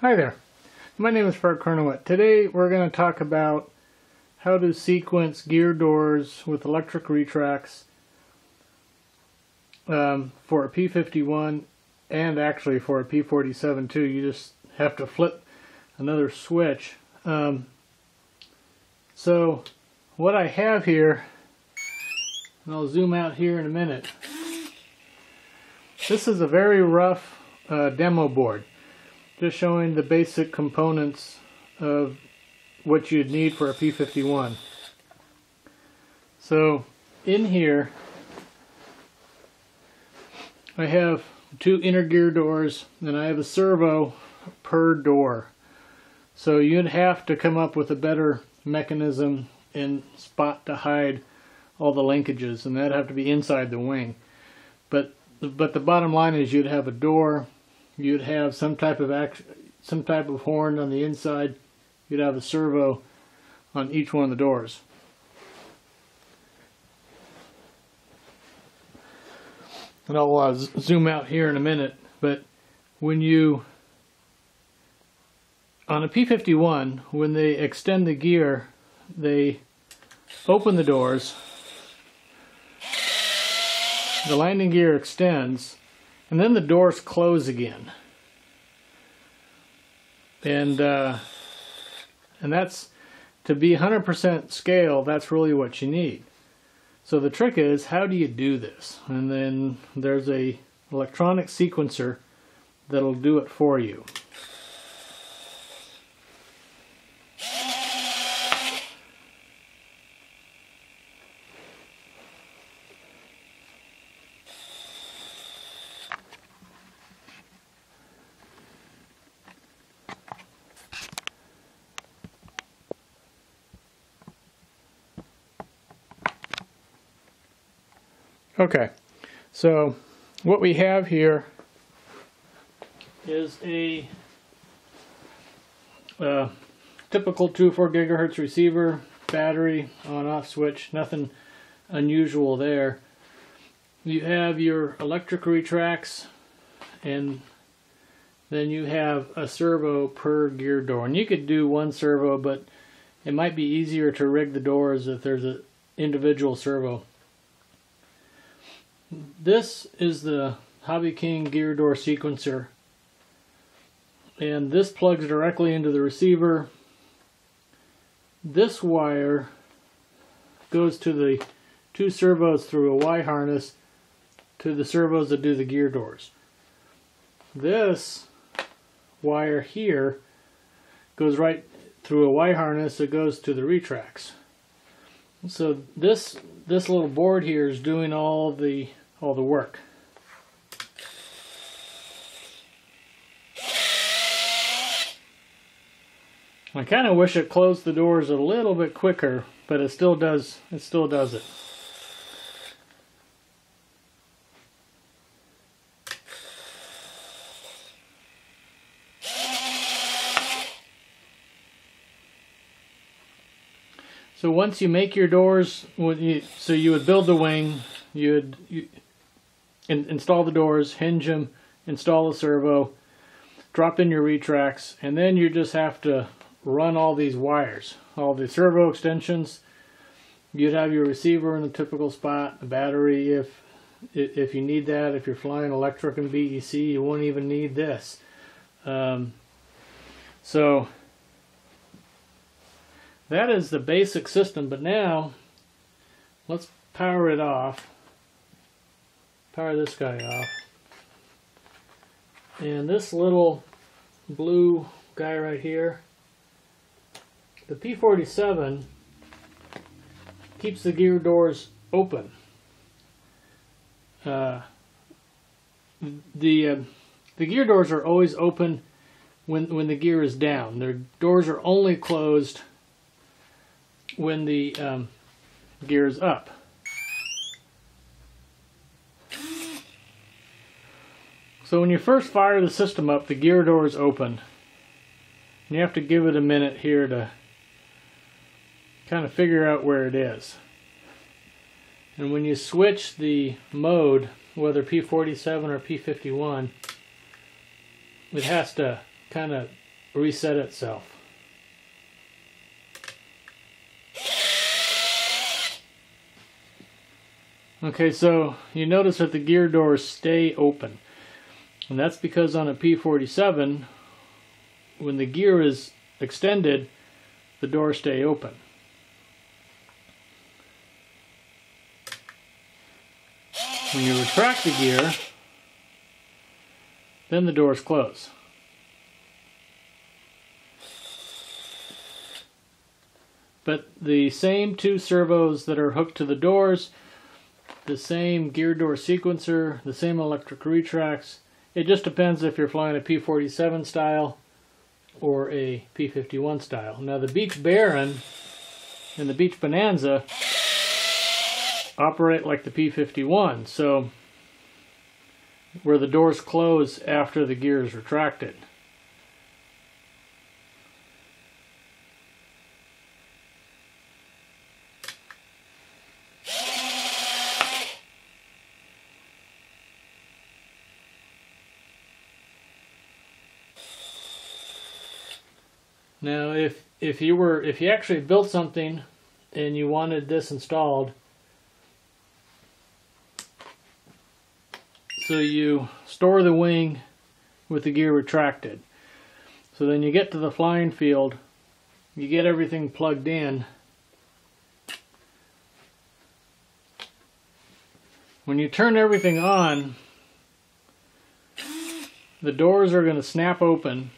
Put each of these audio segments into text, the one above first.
Hi there, my name is Fred Cronenwett. Today we're going to talk about how to sequence gear doors with electric retracts um, for a P51 and actually for a P47 too. You just have to flip another switch. Um, so what I have here, and I'll zoom out here in a minute. This is a very rough uh, demo board just showing the basic components of what you'd need for a P51. So in here I have two inner gear doors and I have a servo per door. So you'd have to come up with a better mechanism and spot to hide all the linkages and that'd have to be inside the wing. But but the bottom line is you'd have a door you'd have some type of some type of horn on the inside. You'd have a servo on each one of the doors. And I'll uh, zoom out here in a minute, but when you, on a P51, when they extend the gear, they open the doors, the landing gear extends, and then the doors close again. And uh, and that's to be 100% scale, that's really what you need. So the trick is, how do you do this? And then there's a electronic sequencer that'll do it for you. Okay, so what we have here is a uh, typical 2 4 gigahertz receiver, battery, on off switch, nothing unusual there. You have your electric retracts and then you have a servo per gear door. And you could do one servo, but it might be easier to rig the doors if there's an individual servo. This is the Hobby King gear door sequencer and this plugs directly into the receiver. This wire goes to the two servos through a Y harness to the servos that do the gear doors. This wire here goes right through a Y harness that goes to the retracts. So this this little board here is doing all the all the work. I kind of wish it closed the doors a little bit quicker, but it still does it still does it. So once you make your doors, so you would build the wing, you would you, in, install the doors, hinge them, install the servo, drop in your retracts, and then you just have to run all these wires, all the servo extensions. You'd have your receiver in the typical spot, the battery if if you need that. If you're flying electric and BEC, you won't even need this. Um, so that is the basic system, but now let's power it off power this guy off. And this little blue guy right here, the P47 keeps the gear doors open. Uh, the uh, the gear doors are always open when when the gear is down. Their doors are only closed when the um, gear is up. So when you first fire the system up, the gear door is open. You have to give it a minute here to kind of figure out where it is. And when you switch the mode, whether P47 or P51, it has to kind of reset itself. Okay, so you notice that the gear doors stay open. And that's because on a P47, when the gear is extended, the doors stay open. When you retract the gear, then the doors close. But the same two servos that are hooked to the doors, the same gear door sequencer, the same electric retracts, it just depends if you're flying a P47 style or a P51 style. Now the Beech Baron and the Beech Bonanza operate like the P51. So where the doors close after the gear is retracted. Now, if if you were if you actually built something and you wanted this installed, So you store the wing with the gear retracted. So then you get to the flying field, you get everything plugged in. When you turn everything on, the doors are going to snap open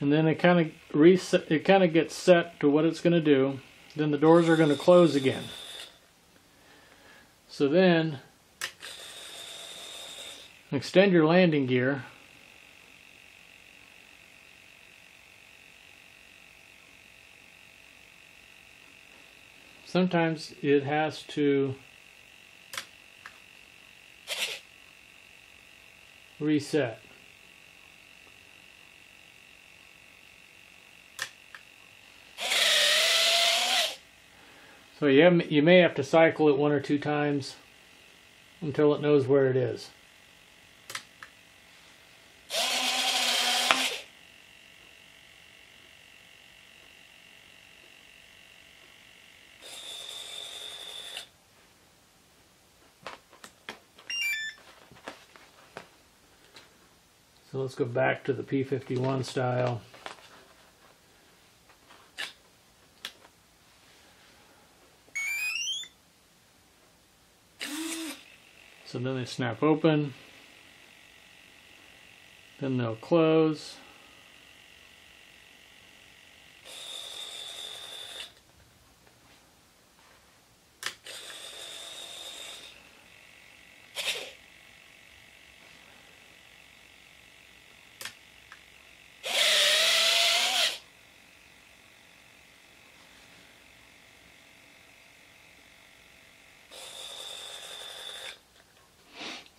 and then it kind of reset it kind of gets set to what it's going to do then the doors are going to close again so then Extend your landing gear. Sometimes it has to reset. So you, you may have to cycle it one or two times until it knows where it is. So let's go back to the P51 style. So then they snap open, then they'll close.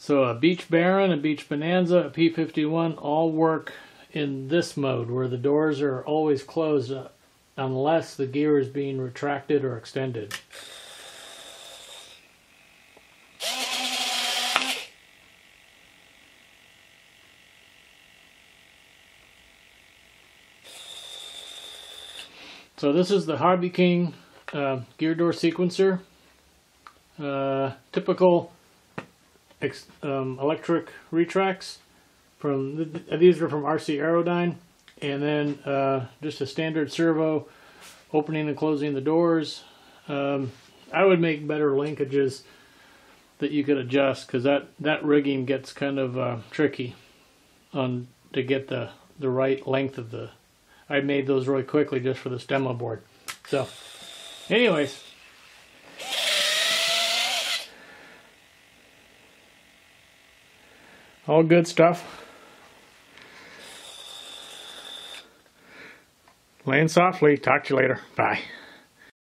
So a Beech Baron, a Beech Bonanza, a P51 all work in this mode where the doors are always closed unless the gear is being retracted or extended. So this is the Hobby King uh, gear door sequencer. Uh, typical um, electric retracts from these are from RC Aerodyne. And then uh, just a standard servo opening and closing the doors. Um, I would make better linkages that you could adjust because that that rigging gets kind of uh, tricky on to get the the right length of the I made those really quickly just for this demo board. So anyways All good stuff. Land softly. Talk to you later. Bye.